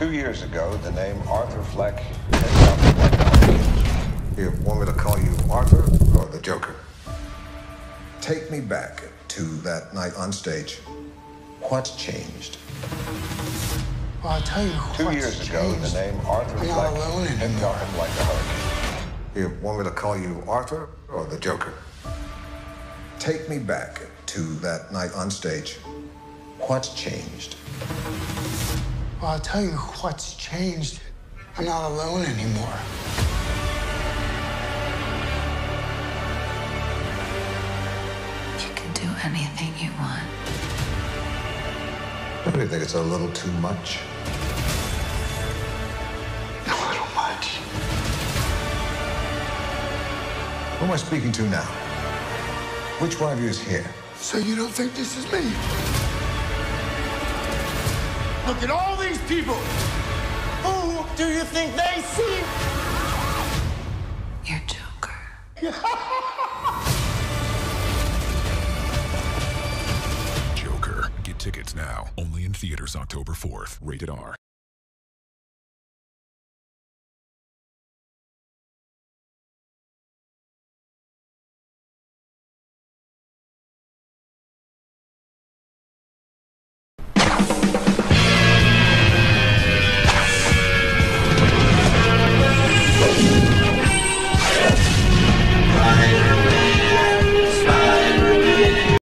Two years ago, the name Arthur Fleck had sounded like a hurricane. You want me to call you Arthur or the Joker? Take me back to that night on stage. What's changed? Well, I'll tell you Two what's years ago, the name Arthur I'm not Fleck alone had anymore. sounded like a hurricane. You want me to call you Arthur or the Joker? Take me back to that night on stage. What's changed? Well, I'll tell you what's changed. I'm not alone anymore. You can do anything you want. Don't you think it's a little too much? A little much. Who am I speaking to now? Which one of you is here? So you don't think this is me? Look at all these people. Who do you think they see? You're Joker. Joker. Get tickets now. Only in theaters October 4th. Rated R.